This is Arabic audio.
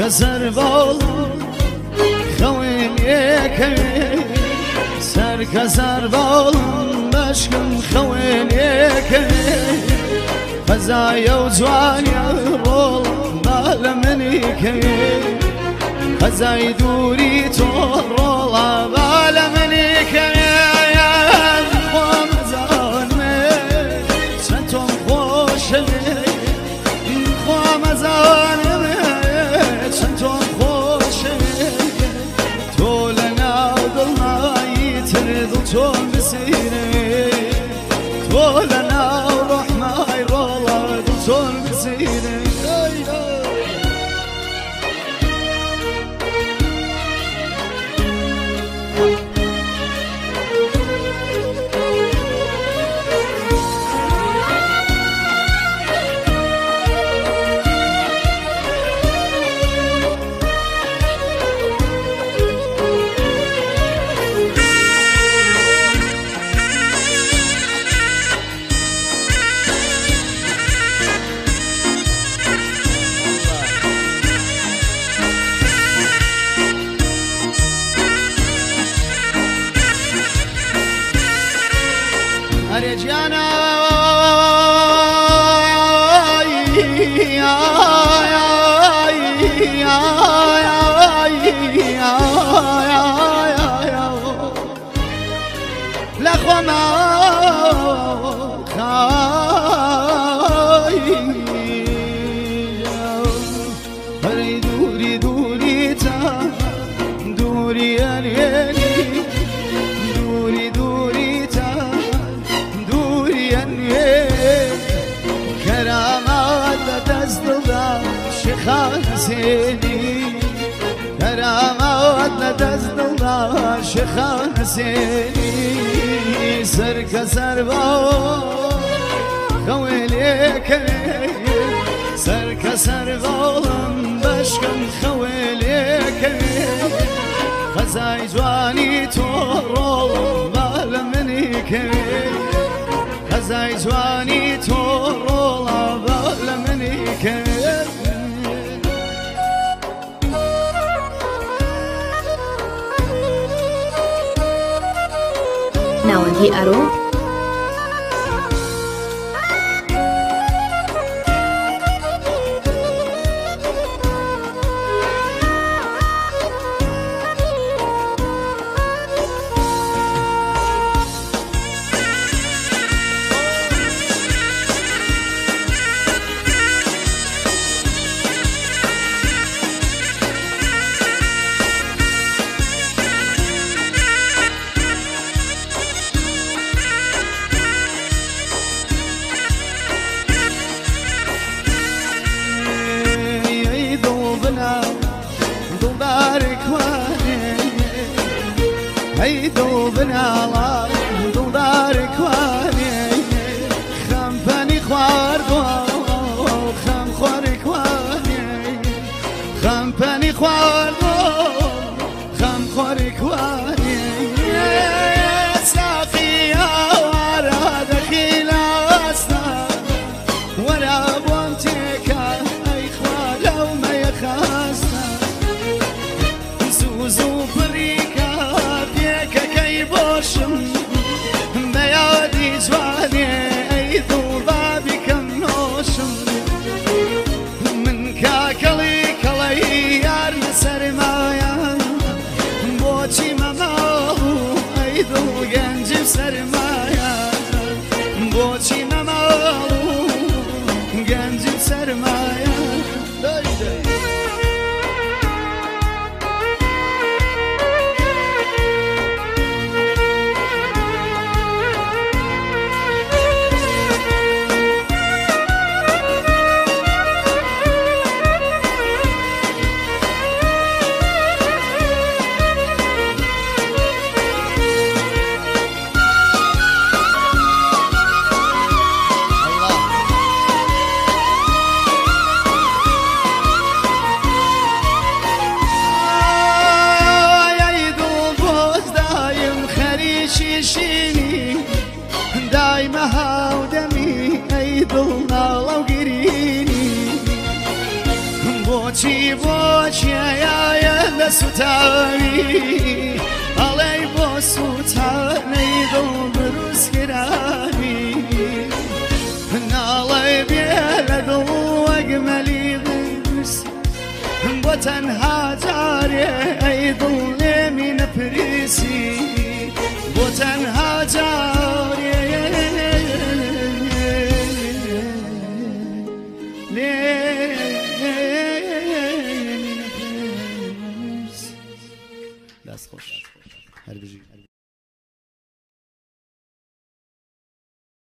كسر بول خوين يكوي سر كسر بول بشكم خوين يكوي فزايا وجوانيا رول بال مني كوي فزاي دوري تورول بال مني كوي sesine چۆن بسیرێ حسيني كرامات لدست الله شيخ حسيني سرك سربا خويليك سرك سربا بشكم خويليك خزاي جواني تورو بال منيك خزاي جواني تورو nawangi aro هيدوبنا الله My. دايما دايمها ودمي اي ظلنا لو قريني بوتي بوتي يا يا بس تاوي علي بس تاوي ظل بروس كرامي. نالي بيلا ضوء اجملي بس بوتن هاجاري اي ظلي perisi Vatan Hacar'e Her bir